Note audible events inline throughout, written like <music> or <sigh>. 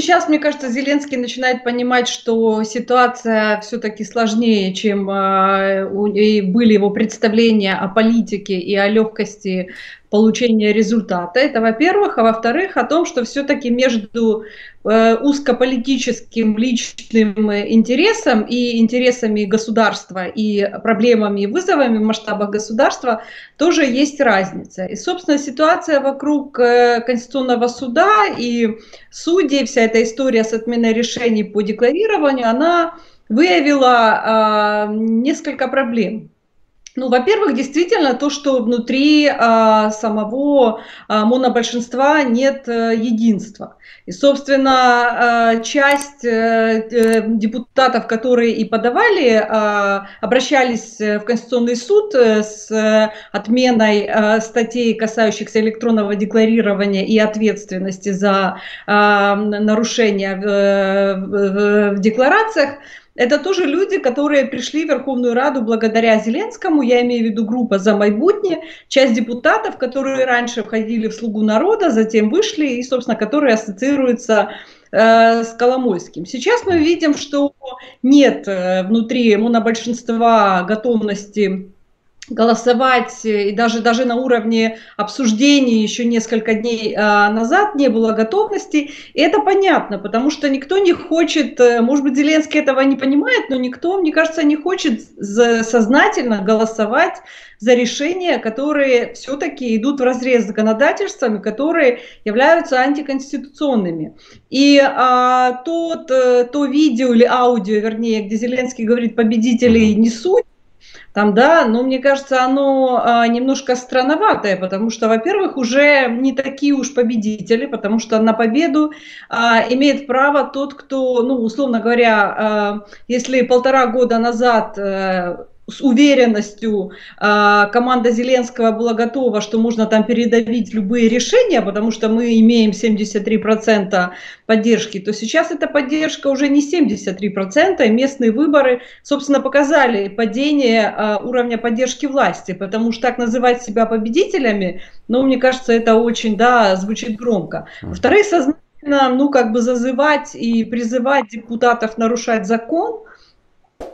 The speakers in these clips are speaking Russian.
сейчас, мне кажется, Зеленский начинает понимать, что ситуация все-таки сложнее, чем э, были его представления о политике и о легкости получения результата. Это во-первых. А во-вторых, о том, что все-таки между э, узкополитическим личным интересом и интересами государства и проблемами и вызовами в масштабах государства тоже есть разница. И, собственно, ситуация вокруг э, Конституционного суда и судей, вся эта история с отменой решений по декларированию, она выявила э, несколько проблем. Ну, во-первых, действительно то, что внутри а, самого а, монобольшинства нет а, единства. И, собственно, а, часть а, депутатов, которые и подавали, а, обращались в Конституционный суд с отменой а, статей, касающихся электронного декларирования и ответственности за а, нарушения в, в, в декларациях, это тоже люди, которые пришли в Верховную Раду благодаря Зеленскому, я имею в виду группа «За майбутнє», часть депутатов, которые раньше входили в «Слугу народа», затем вышли и, собственно, которые ассоциируются э, с Коломойским. Сейчас мы видим, что нет э, внутри монобольшинства готовности голосовать, и даже, даже на уровне обсуждений еще несколько дней а, назад не было готовности. И это понятно, потому что никто не хочет, э, может быть, Зеленский этого не понимает, но никто, мне кажется, не хочет сознательно голосовать за решения, которые все-таки идут в разрез с законодательством, которые являются антиконституционными. И а, тот, э, то видео или аудио, вернее, где Зеленский говорит, победителей не суть, там, да, но мне кажется, оно а, немножко странноватое, потому что, во-первых, уже не такие уж победители, потому что на победу а, имеет право тот, кто, ну, условно говоря, а, если полтора года назад а, с уверенностью э, команда Зеленского была готова, что можно там передавить любые решения, потому что мы имеем 73% поддержки, то сейчас эта поддержка уже не 73%, и местные выборы, собственно, показали падение э, уровня поддержки власти, потому что так называть себя победителями, ну, мне кажется, это очень, да, звучит громко. Во-вторых, сознательно, ну, как бы зазывать и призывать депутатов нарушать закон –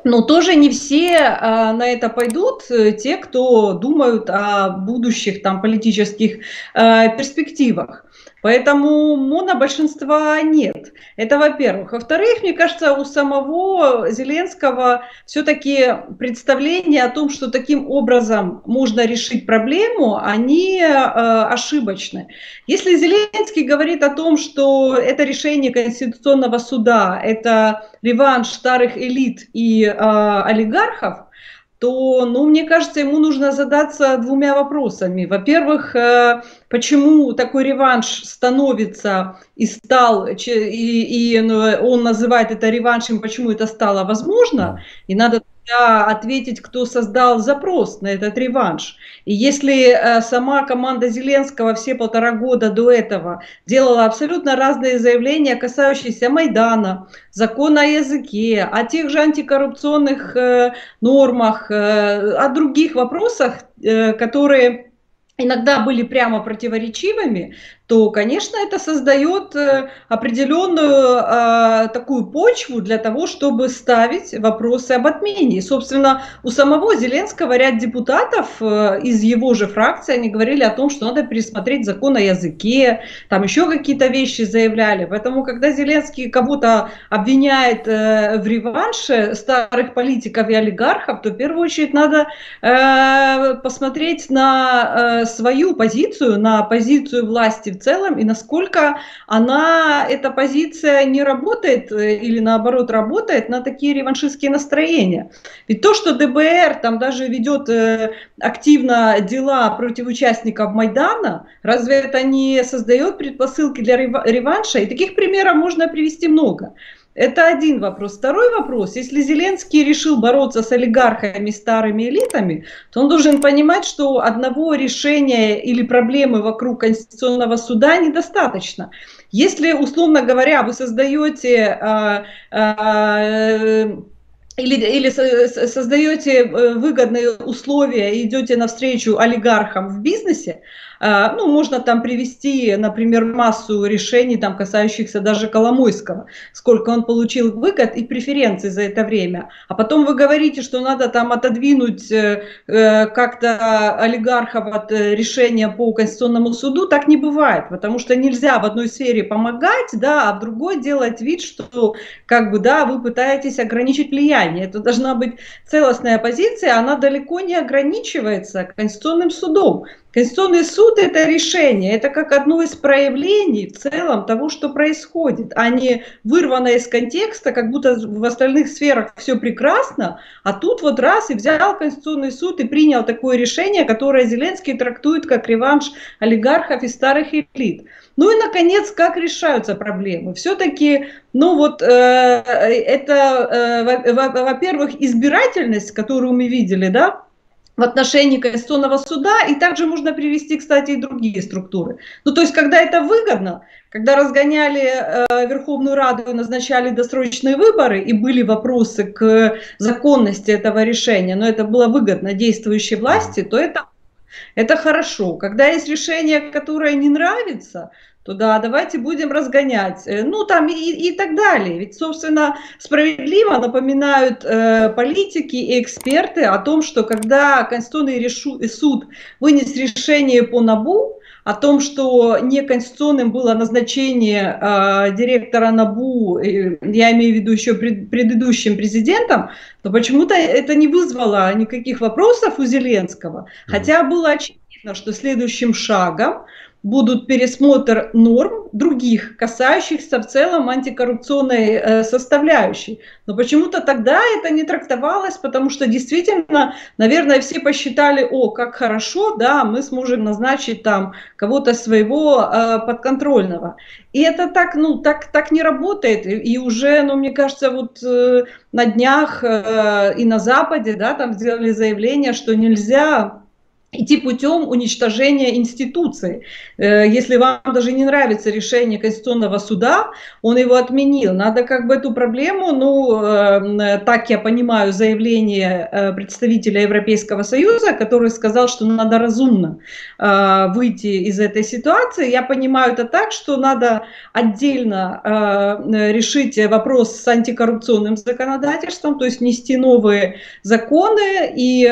но тоже не все а, на это пойдут, э, те, кто думают о будущих там, политических а, перспективах. Поэтому монобольшинства нет. Это во-первых. Во-вторых, мне кажется, у самого Зеленского все-таки представление о том, что таким образом можно решить проблему, они э, ошибочны. Если Зеленский говорит о том, что это решение Конституционного суда, это реванш старых элит и э, олигархов, то, ну, мне кажется, ему нужно задаться двумя вопросами. Во-первых, э, почему такой реванш становится и стал, и, и ну, он называет это реваншем, почему это стало возможно, и надо ответить, кто создал запрос на этот реванш. И если э, сама команда Зеленского все полтора года до этого делала абсолютно разные заявления, касающиеся Майдана, закона о языке, о тех же антикоррупционных э, нормах, э, о других вопросах, которые иногда были прямо противоречивыми, то, конечно, это создает определенную э, такую почву для того, чтобы ставить вопросы об отмене. И, собственно, у самого Зеленского ряд депутатов э, из его же фракции, они говорили о том, что надо пересмотреть закон о языке, там еще какие-то вещи заявляли. Поэтому, когда Зеленский кого-то обвиняет э, в реванше старых политиков и олигархов, то в первую очередь надо э, посмотреть на э, свою позицию, на позицию власти в целом и насколько она, эта позиция не работает э, или наоборот работает на такие реваншистские настроения. Ведь то, что ДБР там даже ведет э, активно дела против участников Майдана, разве это не создает предпосылки для реванша? И таких примеров можно привести много. Это один вопрос. Второй вопрос. Если Зеленский решил бороться с олигархами, старыми элитами, то он должен понимать, что одного решения или проблемы вокруг Конституционного суда недостаточно. Если, условно говоря, вы создаете... Э, э, или, или создаете э, выгодные условия идете навстречу олигархам в бизнесе, А, ну, можно там привести, например, массу решений, там, касающихся даже Коломойского, сколько он получил выгод и преференций за это время. А потом вы говорите, что надо там отодвинуть э, э, как-то олигархов от решения по Конституционному суду. Так не бывает, потому что нельзя в одной сфере помогать, да, а в другой делать вид, что как бы, да, вы пытаетесь ограничить влияние. Это должна быть целостная позиция, она далеко не ограничивается Конституционным судом. Конституционный суд – это решение, это как одно из проявлений в целом того, что происходит, а не вырванное из контекста, как будто в остальных сферах все прекрасно, а тут вот раз и взял Конституционный суд и принял такое решение, которое Зеленский трактует как реванш олигархов и старых элит. Ну и, наконец, как решаются проблемы? Все-таки, ну вот, э, это, э, во-первых, избирательность, которую мы видели, да, в отношении Конституционного суда, и также можно привести, кстати, и другие структуры. Ну, то есть, когда это выгодно, когда разгоняли э, Верховную Раду и назначали досрочные выборы, и были вопросы к законности этого решения, но это было выгодно действующей власти, то это, это хорошо. Когда есть решение, которое не нравится, то да, давайте будем разгонять, э, ну там и, и так далее. Ведь, собственно, справедливо напоминают э, политики и эксперты о том, что когда Конституционный решу, суд вынес решение по НАБУ, о том, что неконституционным было назначение э, директора НАБУ, э, я имею в виду еще пред, предыдущим президентом, то почему-то это не вызвало никаких вопросов у Зеленского. Хотя было очевидно, что следующим шагом будут пересмотр норм других, касающихся в целом антикоррупционной э, составляющей. Но почему-то тогда это не трактовалось, потому что действительно, наверное, все посчитали, о, как хорошо, да, мы сможем назначить там кого-то своего э, подконтрольного. И это так, ну, так, так не работает. И уже, ну, мне кажется, вот э, на днях и на Западе, да, там сделали заявление, что нельзя идти путем уничтожения институции. Э, если вам даже не нравится решение Конституционного суда, он его отменил. Надо как бы эту проблему, ну, э, так я понимаю, заявление э, представителя Европейского Союза, который сказал, что надо разумно выйти из этой ситуации. Я понимаю это так, что надо отдельно решить вопрос с антикоррупционным законодательством, то есть нести новые законы и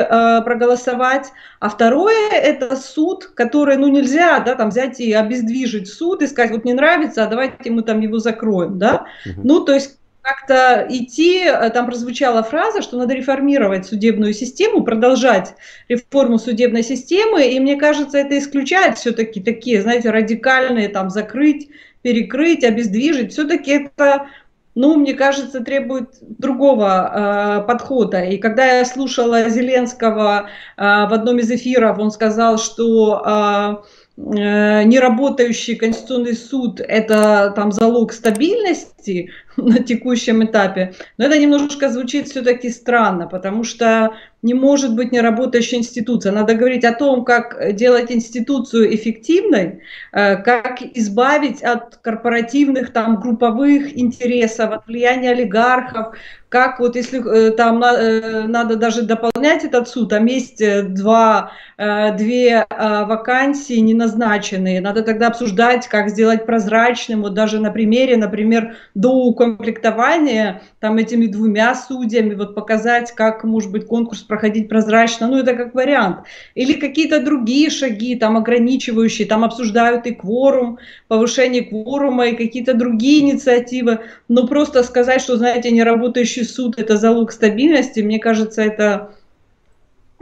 проголосовать. А второе Второе – это суд, который, ну, нельзя, да, там взять и обездвижить суд и сказать, вот не нравится, а давайте мы там его закроем, да. Угу. Ну, то есть как-то идти, э, там прозвучала фраза, что надо реформировать судебную систему, продолжать реформу судебной системы, и мне кажется, это исключает все-таки такие, знаете, радикальные, там, закрыть, перекрыть, обездвижить, все-таки это ну, мне кажется, требует другого э, подхода. И когда я слушала Зеленского э, в одном из эфиров, он сказал, что э, Э, неработающий Конституционный суд – это там залог стабильности <laughs> на текущем этапе, но это немножко звучит все-таки странно, потому что не может быть неработающая институция. Надо говорить о том, как делать институцию эффективной, э, как избавить от корпоративных, там, групповых интересов, от влияния олигархов, как вот если э, там надо даже дополнять этот суд, там есть два, две вакансии не назначенные. Надо тогда обсуждать, как сделать прозрачным, вот даже на примере, например, до укомплектования там этими двумя судьями, вот показать, как может быть конкурс проходить прозрачно, ну это как вариант. Или какие-то другие шаги, там ограничивающие, там обсуждают и кворум, повышение кворума, и какие-то другие инициативы, но просто сказать, что, знаете, неработающий суд – это залог стабильности, мне кажется, это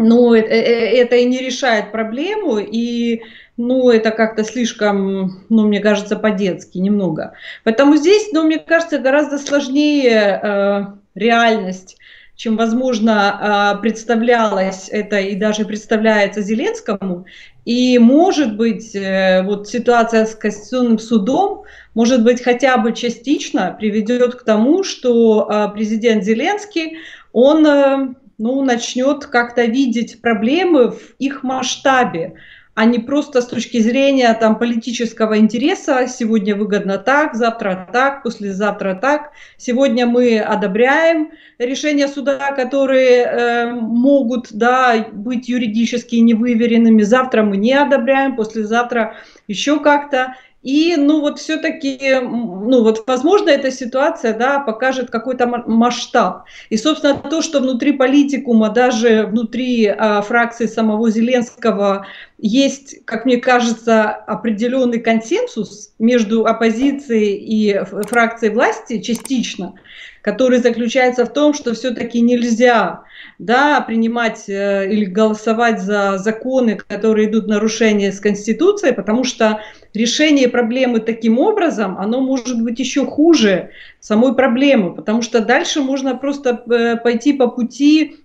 ну, это, это и не решает проблему, и ну, это как-то слишком, ну, мне кажется, по-детски немного. Поэтому здесь, ну, мне кажется, гораздо сложнее э, реальность, чем, возможно, э, представлялось это и даже представляется Зеленскому. И, может быть, э, вот ситуация с Конституционным судом, может быть, хотя бы частично приведет к тому, что э, президент Зеленский, он, э, ну, начнет как-то видеть проблемы в их масштабе, а не просто с точки зрения там, политического интереса. Сегодня выгодно так, завтра так, послезавтра так. Сегодня мы одобряем решения суда, которые э, могут да, быть юридически невыверенными. Завтра мы не одобряем, послезавтра еще как-то. И, ну, вот все-таки, ну, вот, возможно, эта ситуация, да, покажет какой-то масштаб. И, собственно, то, что внутри политикума, даже внутри а, фракции самого Зеленского есть, как мне кажется, определенный консенсус между оппозицией и фракцией власти частично, который заключается в том, что все-таки нельзя да, принимать э, или голосовать за законы, которые идут в нарушение с Конституцией, потому что решение проблемы таким образом, оно может быть еще хуже самой проблемы, потому что дальше можно просто э, пойти по пути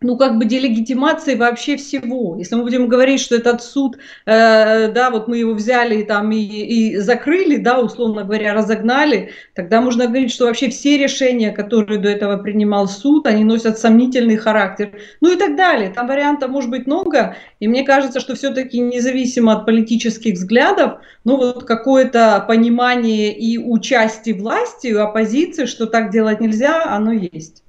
ну, как бы делегитимации вообще всего. Если мы будем говорить, что этот суд, э, да, вот мы его взяли там и, и закрыли, да, условно говоря, разогнали, тогда можно говорить, что вообще все решения, которые до этого принимал суд, они носят сомнительный характер, ну и так далее. Там вариантов может быть много, и мне кажется, что все-таки независимо от политических взглядов, ну вот какое-то понимание и участие власти, и оппозиции, что так делать нельзя, оно есть.